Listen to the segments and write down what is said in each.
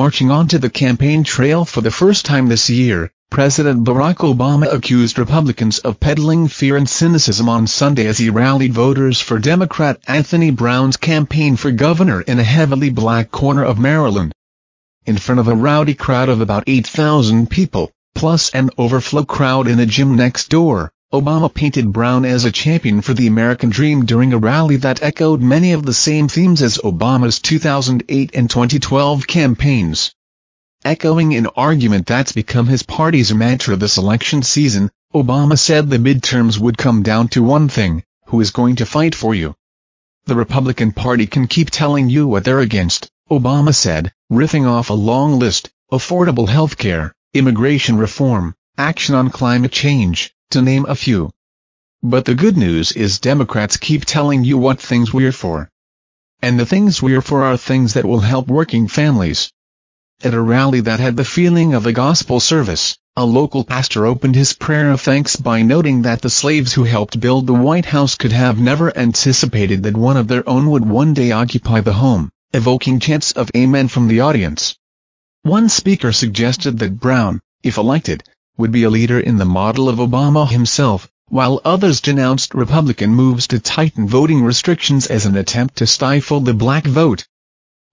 Marching onto the campaign trail for the first time this year, President Barack Obama accused Republicans of peddling fear and cynicism on Sunday as he rallied voters for Democrat Anthony Brown's campaign for governor in a heavily black corner of Maryland. In front of a rowdy crowd of about 8,000 people, plus an overflow crowd in a gym next door, Obama painted Brown as a champion for the American dream during a rally that echoed many of the same themes as Obama's 2008 and 2012 campaigns. Echoing an argument that's become his party's mantra this election season, Obama said the midterms would come down to one thing, who is going to fight for you. The Republican Party can keep telling you what they're against, Obama said, riffing off a long list, affordable health care, immigration reform, action on climate change, to name a few. But the good news is Democrats keep telling you what things we're for. And the things we're for are things that will help working families. At a rally that had the feeling of a gospel service, a local pastor opened his prayer of thanks by noting that the slaves who helped build the White House could have never anticipated that one of their own would one day occupy the home, evoking chants of amen from the audience. One speaker suggested that Brown, if elected, would be a leader in the model of Obama himself, while others denounced Republican moves to tighten voting restrictions as an attempt to stifle the black vote.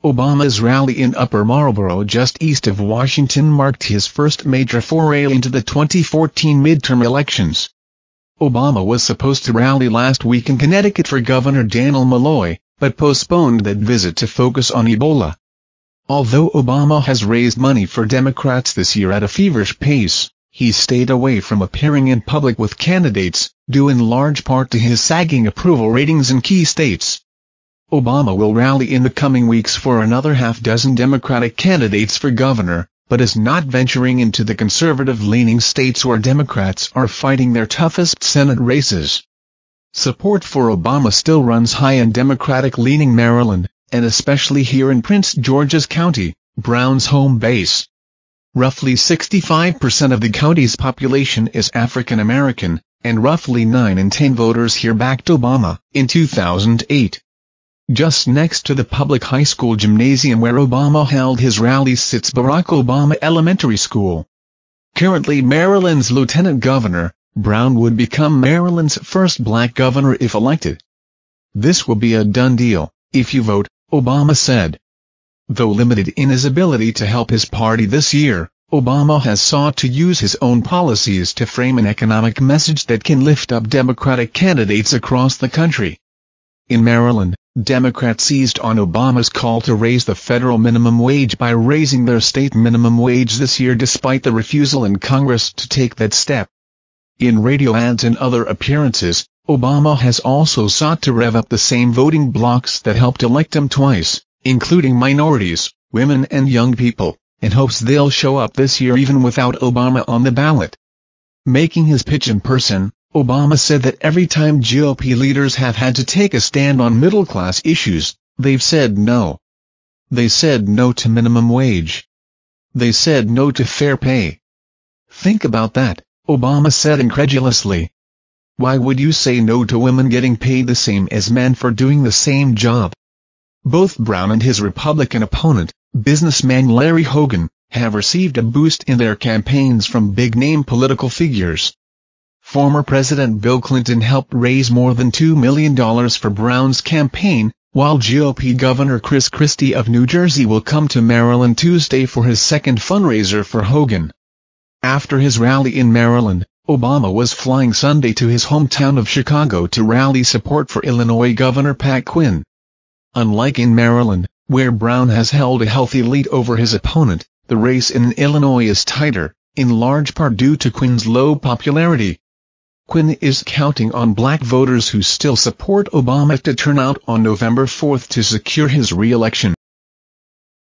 Obama's rally in Upper Marlboro just east of Washington marked his first major foray into the 2014 midterm elections. Obama was supposed to rally last week in Connecticut for Governor Daniel Malloy, but postponed that visit to focus on Ebola. Although Obama has raised money for Democrats this year at a feverish pace, he stayed away from appearing in public with candidates, due in large part to his sagging approval ratings in key states. Obama will rally in the coming weeks for another half-dozen Democratic candidates for governor, but is not venturing into the conservative-leaning states where Democrats are fighting their toughest Senate races. Support for Obama still runs high in Democratic-leaning Maryland, and especially here in Prince George's County, Brown's home base. Roughly 65% of the county's population is African American, and roughly 9 in 10 voters here backed Obama in 2008. Just next to the public high school gymnasium where Obama held his rallies sits Barack Obama Elementary School. Currently Maryland's lieutenant governor, Brown would become Maryland's first black governor if elected. This will be a done deal, if you vote, Obama said. Though limited in his ability to help his party this year, Obama has sought to use his own policies to frame an economic message that can lift up Democratic candidates across the country. In Maryland, Democrats seized on Obama's call to raise the federal minimum wage by raising their state minimum wage this year despite the refusal in Congress to take that step. In radio ads and other appearances, Obama has also sought to rev up the same voting blocs that helped elect him twice including minorities, women and young people, in hopes they'll show up this year even without Obama on the ballot. Making his pitch in person, Obama said that every time GOP leaders have had to take a stand on middle-class issues, they've said no. They said no to minimum wage. They said no to fair pay. Think about that, Obama said incredulously. Why would you say no to women getting paid the same as men for doing the same job? Both Brown and his Republican opponent, businessman Larry Hogan, have received a boost in their campaigns from big-name political figures. Former President Bill Clinton helped raise more than $2 million for Brown's campaign, while GOP Governor Chris Christie of New Jersey will come to Maryland Tuesday for his second fundraiser for Hogan. After his rally in Maryland, Obama was flying Sunday to his hometown of Chicago to rally support for Illinois Governor Pat Quinn. Unlike in Maryland, where Brown has held a healthy lead over his opponent, the race in Illinois is tighter, in large part due to Quinn's low popularity. Quinn is counting on black voters who still support Obama to turn out on November 4 to secure his re-election.